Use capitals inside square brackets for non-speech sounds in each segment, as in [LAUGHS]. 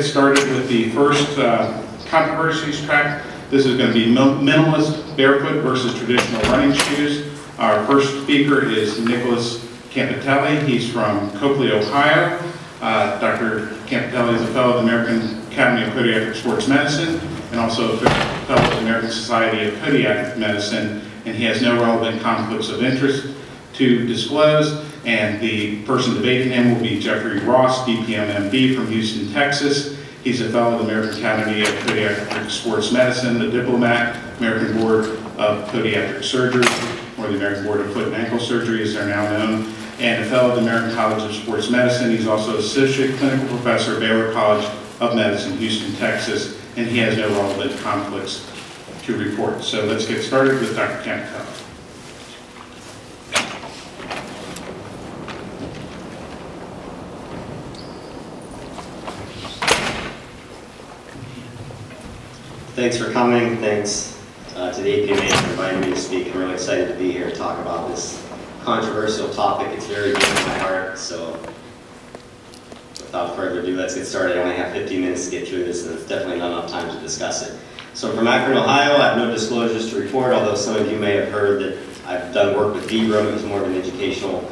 get started with the first uh, controversies track. This is going to be minimalist barefoot versus traditional running shoes. Our first speaker is Nicholas Campitelli. He's from Copley, Ohio. Uh, Dr. Campitelli is a fellow of the American Academy of Podiatric Sports Medicine and also a fellow of the American Society of Podiatric Medicine, and he has no relevant conflicts of interest to disclose. And the person debating him will be Jeffrey Ross, DPM MD from Houston, Texas. He's a fellow of the American Academy of Podiatric Sports Medicine, the diplomat, American Board of Podiatric Surgery, or the American Board of Foot and Ankle Surgery as they're now known, and a fellow of the American College of Sports Medicine. He's also associate clinical professor at Baylor College of Medicine, Houston, Texas, and he has no relevant conflicts to report. So let's get started with Dr. Campitelli. Thanks for coming. Thanks uh, to the APMA for inviting me to speak. I'm really excited to be here to talk about this controversial topic. It's very dear to my heart, so without further ado, let's get started. I only have 15 minutes to get through this, and it's definitely not enough time to discuss it. So I'm from Akron, Ohio. I have no disclosures to report, although some of you may have heard that I've done work with Vibram. It was more of an educational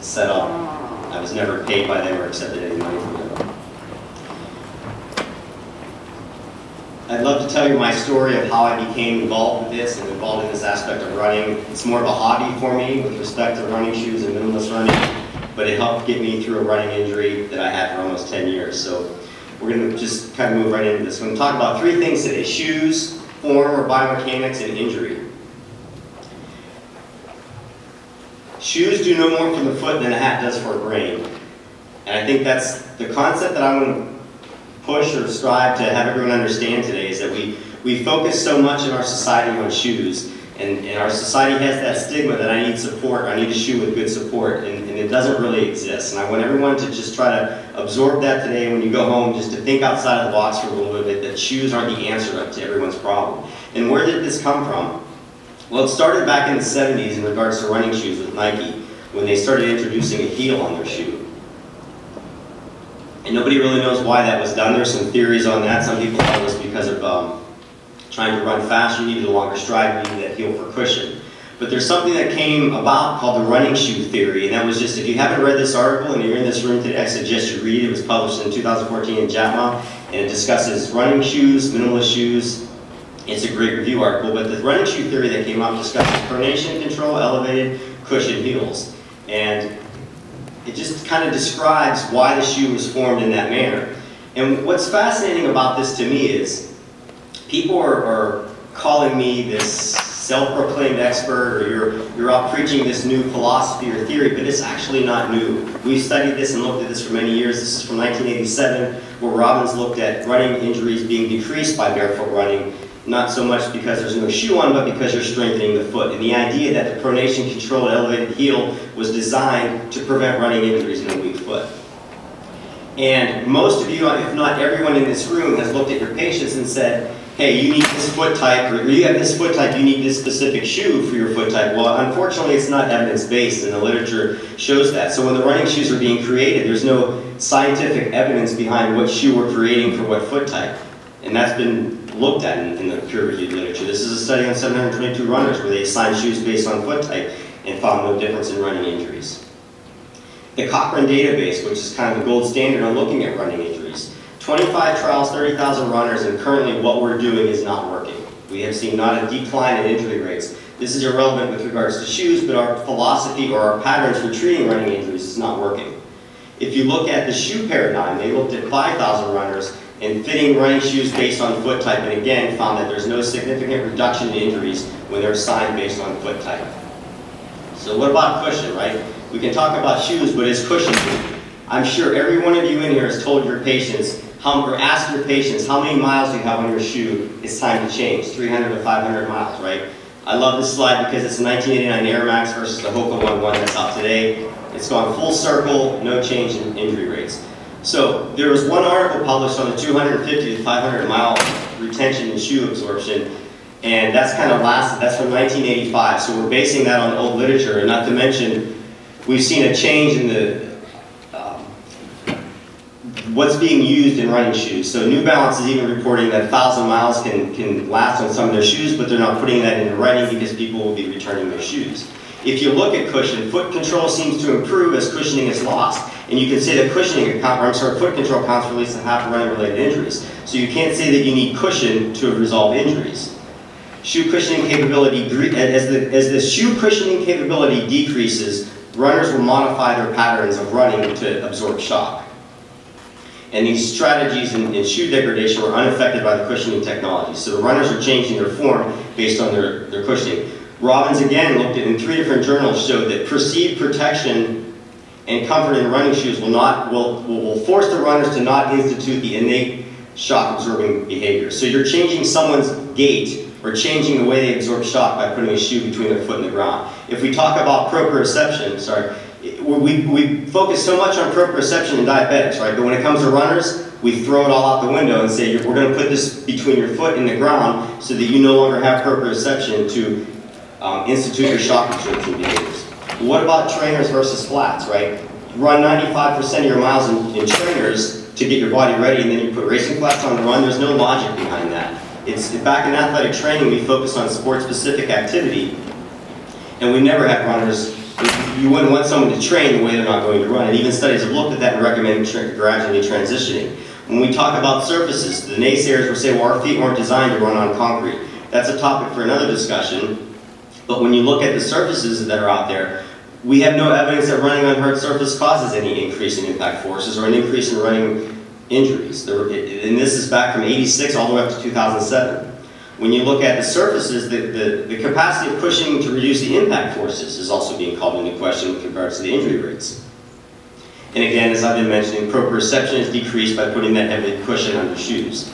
setup. I was never paid by them or accepted any money from them. I'd love to tell you my story of how I became involved with this and involved in this aspect of running. It's more of a hobby for me with respect to running shoes and minimalist running but it helped get me through a running injury that I had for almost 10 years. So we're going to just kind of move right into this. We're going to talk about three things today, shoes, form or biomechanics, and injury. Shoes do no more for the foot than a hat does for a brain. And I think that's the concept that I'm going to push or strive to have everyone understand today is that we, we focus so much in our society on shoes and, and, our society has that stigma that I need support, I need a shoe with good support, and, and, it doesn't really exist. And I want everyone to just try to absorb that today when you go home, just to think outside of the box for a little bit, that shoes aren't the answer to everyone's problem. And where did this come from? Well, it started back in the 70s in regards to running shoes with Nike, when they started introducing a heel on their shoe. And nobody really knows why that was done. There's some theories on that. Some people thought it was because of um, trying to run faster, you needed a longer stride, you needed that heel for cushion. But there's something that came about called the running shoe theory, and that was just, if you haven't read this article and you're in this room today, I suggest you read it. It was published in 2014 in JAMA, and it discusses running shoes, minimalist shoes. It's a great review article, but the running shoe theory that came out discusses pronation control, elevated cushion heels. And it just kind of describes why the shoe was formed in that manner. And what's fascinating about this to me is, people are, are calling me this self-proclaimed expert or you're, you're out preaching this new philosophy or theory, but it's actually not new. We've studied this and looked at this for many years. This is from 1987, where Robbins looked at running injuries being decreased by barefoot running, not so much because there's no shoe on, but because you're strengthening the foot. And the idea that the pronation controlled elevated heel was designed to prevent running injuries in a weak foot. And most of you, if not everyone in this room, has looked at your patients and said, hey, you need this foot type, or you have this foot type, you need this specific shoe for your foot type. Well, unfortunately, it's not evidence-based, and the literature shows that. So when the running shoes are being created, there's no scientific evidence behind what shoe we're creating for what foot type. And that's been looked at in, in the peer-reviewed literature. This is a study on 722 runners where they assigned shoes based on foot type and found no difference in running injuries. The Cochrane database, which is kind of the gold standard on looking at running injuries, 25 trials, 30,000 runners, and currently what we're doing is not working. We have seen not a decline in injury rates. This is irrelevant with regards to shoes, but our philosophy or our patterns for treating running injuries is not working. If you look at the shoe paradigm, they looked at 5,000 runners and fitting running shoes based on foot type, and again found that there's no significant reduction in injuries when they're assigned based on foot type. So what about cushion, right? We can talk about shoes, but is cushion I'm sure every one of you in here has told your patients, how, or ask your patients how many miles you have on your shoe, it's time to change, 300 to 500 miles, right? I love this slide because it's a 1989 Air Max versus the Hoka One One that's out today. It's gone full circle, no change in injury rates. So there was one article published on the 250 to 500 mile retention and shoe absorption, and that's kind of lasted, that's from 1985. So we're basing that on old literature, and not to mention, we've seen a change in the um, what's being used in running shoes. So New Balance is even reporting that 1,000 miles can, can last on some of their shoes, but they're not putting that into writing because people will be returning their shoes. If you look at cushion, foot control seems to improve as cushioning is lost. And you can say that cushioning, I'm sorry, foot control counts for at least half of running related injuries. So you can't say that you need cushion to resolve injuries. Shoe cushioning capability, as the, as the shoe cushioning capability decreases, runners will modify their patterns of running to absorb shock. And these strategies in, in, shoe degradation were unaffected by the cushioning technology. So the runners are changing their form based on their, their cushioning. Robbins again looked at in three different journals showed that perceived protection and comfort in running shoes will not will, will force the runners to not institute the innate shock absorbing behavior. So you're changing someone's gait or changing the way they absorb shock by putting a shoe between their foot and the ground. If we talk about proprioception, sorry, we, we focus so much on proprioception in diabetics, right? But when it comes to runners, we throw it all out the window and say, we're going to put this between your foot and the ground so that you no longer have proprioception to um, institute your shock absorption behaviors. What about trainers versus flats, right? Run 95% of your miles in, in trainers to get your body ready and then you put racing flats on the run. There's no logic behind that. It's back in athletic training, we focus on sport-specific activity, and we never have runners. You wouldn't want someone to train the way they're not going to run. And even studies have looked at that and recommend tra gradually transitioning. When we talk about surfaces, the naysayers will say, well, our feet weren't designed to run on concrete. That's a topic for another discussion. But when you look at the surfaces that are out there, we have no evidence that running on hard surface causes any increase in impact forces or an increase in running injuries. and this is back from 86 all the way up to 2007. When you look at the surfaces, the, the, the capacity of pushing to reduce the impact forces is also being called into question with regards to the injury rates. And again, as I've been mentioning, proprioception is decreased by putting that heavy cushion on your shoes.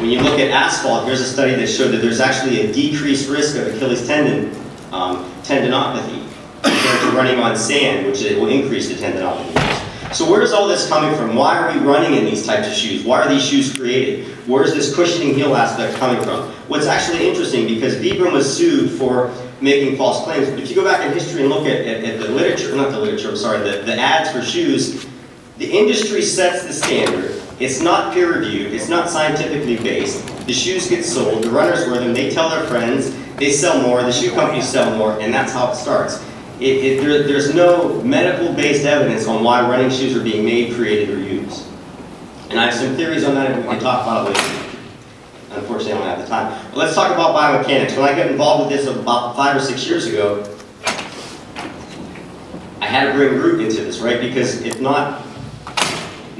When you look at asphalt, here's a study that showed that there's actually a decreased risk of Achilles tendon um, tendinopathy compared to running on sand, which will increase the tendinopathy. So where is all this coming from? Why are we running in these types of shoes? Why are these shoes created? Where is this cushioning heel aspect coming from? What's actually interesting, because Vibram was sued for making false claims, but if you go back in history and look at, at, at the literature, not the literature, I'm sorry, the, the ads for shoes, the industry sets the standard it's not peer reviewed, it's not scientifically based. The shoes get sold, the runners wear them, they tell their friends, they sell more, the shoe companies sell more, and that's how it starts. It, it, there, there's no medical based evidence on why running shoes are being made, created, or used. And I have some theories on that, and we can talk about it later. Unfortunately, I don't have the time. But let's talk about biomechanics. When I got involved with this about five or six years ago, I had to bring Root into this, right? Because if not,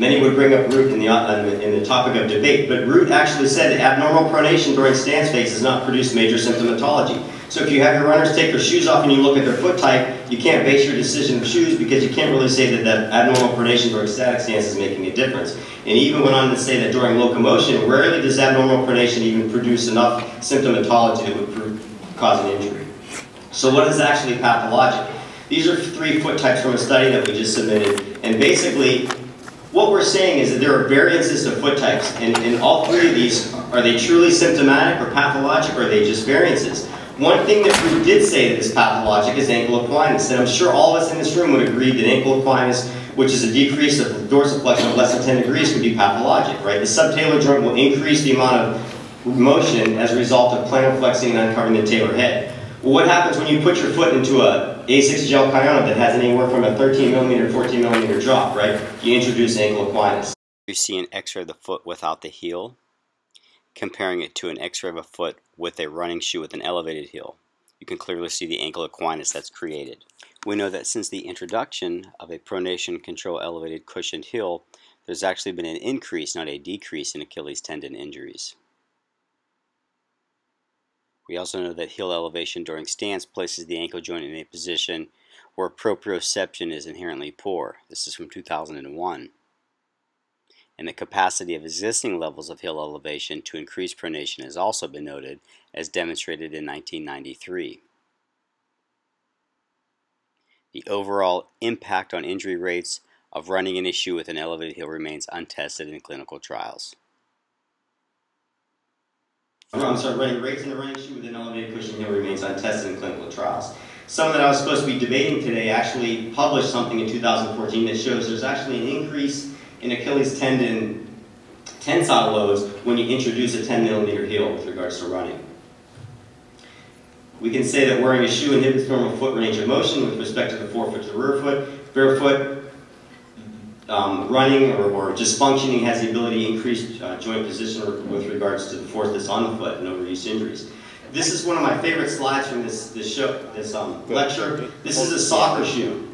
Many would bring up Root in the, uh, in the topic of debate, but Root actually said that abnormal pronation during stance phase does not produce major symptomatology. So if you have your runners take their shoes off and you look at their foot type, you can't base your decision of shoes because you can't really say that that abnormal pronation during static stance is making a difference. And even went on to say that during locomotion, rarely does abnormal pronation even produce enough symptomatology that would cause an injury. So what is actually pathologic? These are three foot types from a study that we just submitted, and basically what we're saying is that there are variances to foot types, and, and all three of these, are they truly symptomatic or pathologic, or are they just variances? One thing that we did say that is pathologic is ankle equinus, and I'm sure all of us in this room would agree that ankle equinus, which is a decrease of dorsiflexion of less than 10 degrees, could be pathologic, right? The subtalar joint will increase the amount of motion as a result of plantar flexing and uncovering the talar head. Well, what happens when you put your foot into a ASICS gel Kayano that has anywhere from a 13 millimeter to 14 millimeter drop, right? You introduce ankle equinus. You see an x-ray of the foot without the heel, comparing it to an x-ray of a foot with a running shoe with an elevated heel. You can clearly see the ankle equinus that's created. We know that since the introduction of a pronation control elevated cushioned heel, there's actually been an increase, not a decrease, in Achilles tendon injuries. We also know that heel elevation during stance places the ankle joint in a position where proprioception is inherently poor. This is from 2001. And the capacity of existing levels of heel elevation to increase pronation has also been noted, as demonstrated in 1993. The overall impact on injury rates of running an issue with an elevated heel remains untested in clinical trials. I'm sorry, running rates in a running shoe with an elevated cushion heel remains untested in clinical trials. Some that I was supposed to be debating today actually published something in 2014 that shows there's actually an increase in Achilles tendon tensile loads when you introduce a 10 millimeter heel with regards to running. We can say that wearing a shoe inhibits normal foot range of motion with respect to the forefoot to the rear foot. Barefoot um, running or, or, just functioning has the ability to increase uh, joint position with regards to the force that's on the foot and overuse injuries. This is one of my favorite slides from this, this, show, this um, lecture. This is a soccer shoe.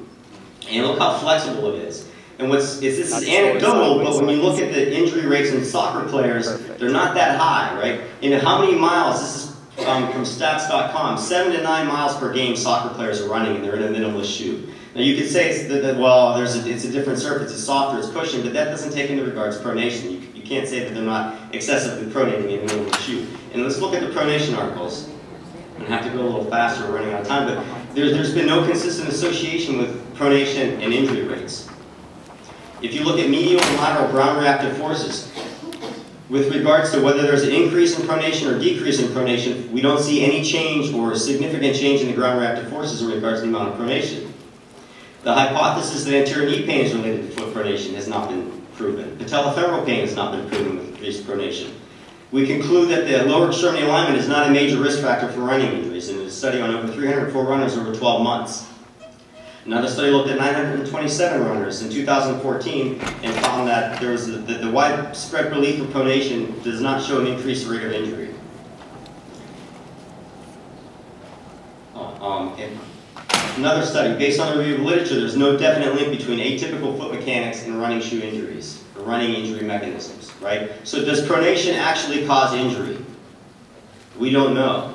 And look how flexible it is. And what's it's, this is anecdotal, but when you look at the injury rates in soccer players, they're not that high, right? And how many miles, this is um, from stats.com, seven to nine miles per game soccer players are running and they're in a minimalist shoe. Now you could say that, well, there's a, it's a different surface, it's softer, it's cushioned, but that doesn't take into regards pronation. You, you can't say that they're not excessively pronating in the middle of the shoe. And let's look at the pronation articles. I'm going to have to go a little faster, we're running out of time, but there's, there's been no consistent association with pronation and injury rates. If you look at medial and lateral ground reactive forces, with regards to whether there's an increase in pronation or decrease in pronation, we don't see any change or significant change in the ground reactive forces in regards to the amount of pronation. The hypothesis that anterior knee pain is related to foot pronation has not been proven. Patellofemoral pain has not been proven with increased pronation. We conclude that the lower extremity alignment is not a major risk factor for running injuries in a study on over 304 runners over 12 months. Another study looked at 927 runners in 2014 and found that there was a, that the widespread relief of pronation does not show an increased rate of injury. Oh, um, another study, based on the review of literature, there's no definite link between atypical foot mechanics and running shoe injuries, or running injury mechanisms, right? So does pronation actually cause injury? We don't know.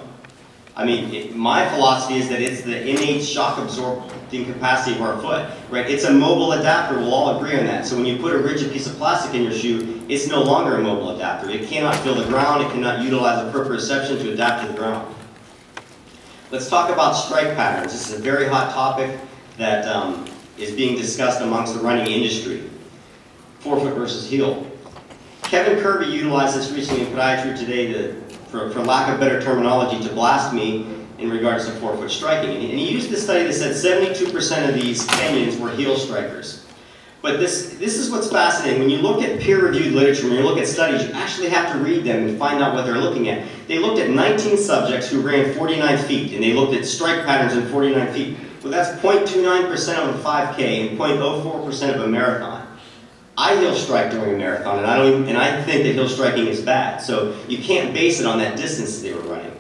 I mean, it, my philosophy is that it's the innate shock absorbing capacity of our foot, right? It's a mobile adapter, we'll all agree on that. So when you put a rigid piece of plastic in your shoe, it's no longer a mobile adapter. It cannot feel the ground, it cannot utilize a proprioception to adapt to the ground. Let's talk about strike patterns. This is a very hot topic that um, is being discussed amongst the running industry. Forefoot versus heel. Kevin Kirby utilized this recently in podiatry today to for, for lack of better terminology, to blast me in regards to forefoot striking. And he used this study that said 72% of these Kenyans were heel strikers. But this, this is what's fascinating. When you look at peer-reviewed literature, when you look at studies, you actually have to read them and find out what they're looking at. They looked at 19 subjects who ran 49 feet, and they looked at strike patterns in 49 feet. Well, that's 0.29% of a 5K and 0.04% of a marathon. I heel strike during a marathon, and I don't even, and I think that heel striking is bad. So you can't base it on that distance they were running.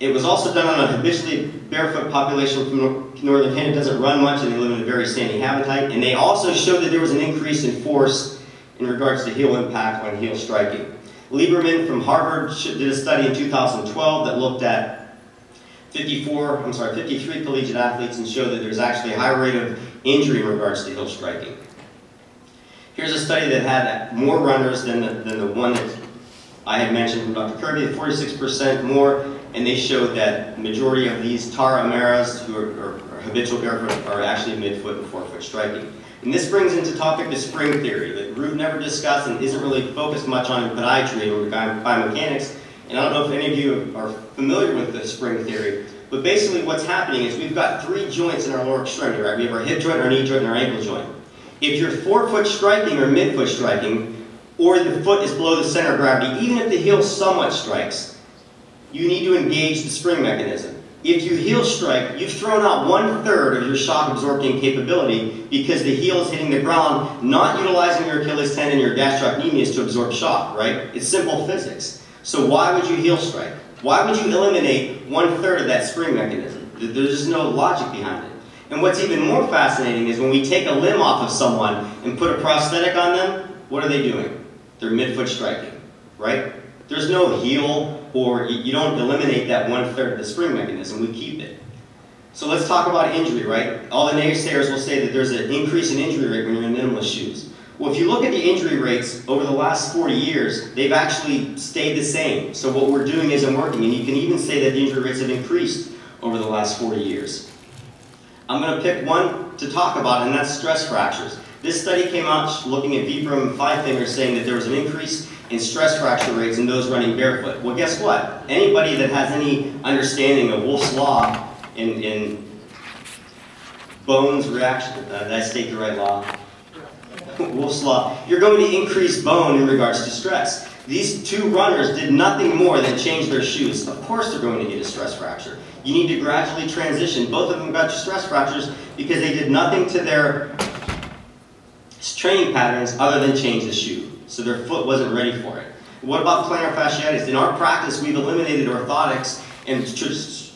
It was also done on a habitually barefoot population northern. It doesn't run much, and they live in a very sandy habitat. And they also showed that there was an increase in force in regards to heel impact on heel striking. Lieberman from Harvard did a study in 2012 that looked at 54, I'm sorry, 53 collegiate athletes and showed that there's actually a high rate of injury in regards to heel striking. Here's a study that had more runners than the, than the one that I had mentioned from Dr. Kirby, 46% more, and they showed that majority of these Tara who are, are, are habitual barefoot, are actually midfoot and forefoot striking. And this brings into topic the spring theory that Root never discussed and isn't really focused much on in podiatry or biomechanics. And I don't know if any of you are familiar with the spring theory, but basically what's happening is we've got three joints in our lower extremity, right? We have our hip joint, our knee joint, and our ankle joint. If you're forefoot striking or midfoot striking, or the foot is below the center of gravity, even if the heel somewhat strikes, you need to engage the spring mechanism. If you heel strike, you've thrown out one-third of your shock absorbing capability because the heel is hitting the ground, not utilizing your Achilles tendon, and your gastrocnemius to absorb shock, right? It's simple physics. So why would you heel strike? Why would you eliminate one-third of that spring mechanism? There's just no logic behind it. And what's even more fascinating is when we take a limb off of someone and put a prosthetic on them, what are they doing? They're midfoot striking, right? There's no heel or you don't eliminate that one-third of the spring mechanism, we keep it. So let's talk about injury, right? All the naysayers will say that there's an increase in injury rate when you're in minimalist shoes. Well, if you look at the injury rates over the last 40 years, they've actually stayed the same. So what we're doing isn't working, and you can even say that the injury rates have increased over the last 40 years. I'm going to pick one to talk about, and that's stress fractures. This study came out looking at Vibram and Five Fingers saying that there was an increase in stress fracture rates in those running barefoot. Well, guess what? Anybody that has any understanding of Wolff's Law in, in bones reaction, uh, did I state the right law? [LAUGHS] Wolff's Law, you're going to increase bone in regards to stress. These two runners did nothing more than change their shoes. Of course they're going to get a stress fracture. You need to gradually transition. Both of them got stress fractures because they did nothing to their training patterns other than change the shoe. So their foot wasn't ready for it. What about plantar fasciitis? In our practice, we've eliminated orthotics and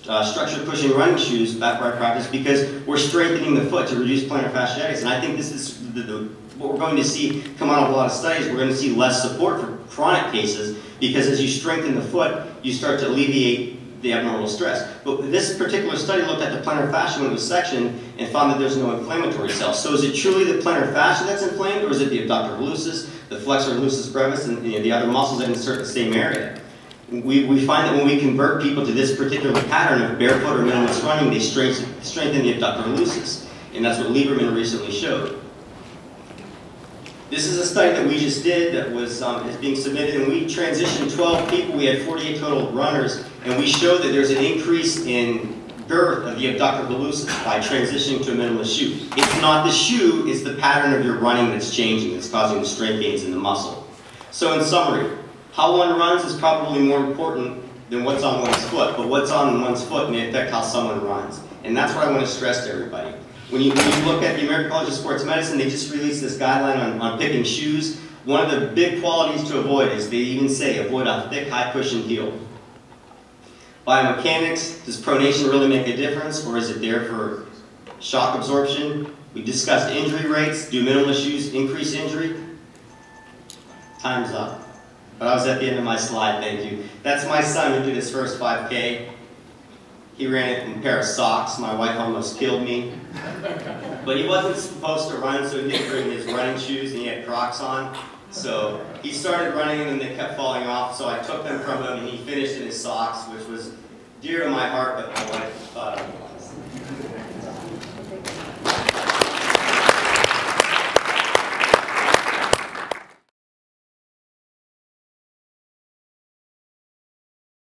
uh, structure pushing running shoes back by practice because we're strengthening the foot to reduce plantar fasciitis. And I think this is the, the, what we're going to see come out of a lot of studies. We're going to see less support for chronic cases because as you strengthen the foot, you start to alleviate the abnormal stress. But this particular study looked at the plantar fascia when it was sectioned and found that there's no inflammatory cells. So is it truly the plantar fascia that's inflamed or is it the abductor hallucis, the flexor hallucis brevis, and you know, the other muscles that insert the same area? We, we find that when we convert people to this particular pattern of barefoot or minimalist running, they strengthen, strengthen the abductor hallucis. And that's what Lieberman recently showed. This is a study that we just did that was um, is being submitted, and we transitioned 12 people. We had 48 total runners, and we showed that there's an increase in girth of the abductor hallucis by transitioning to a minimalist shoe. It's not the shoe, it's the pattern of your running that's changing, that's causing the strength gains in the muscle. So in summary, how one runs is probably more important than what's on one's foot, but what's on one's foot may affect how someone runs. And that's what I want to stress to everybody. When you, when you look at the American College of Sports Medicine, they just released this guideline on, on picking shoes. One of the big qualities to avoid is they even say avoid a thick, high cushion heel. Biomechanics, does pronation really make a difference or is it there for shock absorption? We discussed injury rates. Do minimal shoes increase injury? Time's up. But I was at the end of my slide, thank you. That's my son who did his first 5K. He ran it in a pair of socks. My wife almost killed me. But he wasn't supposed to run, so he didn't bring his running shoes, and he had Crocs on. So he started running, and they kept falling off. So I took them from him, and he finished in his socks, which was dear to my heart, but my wife thought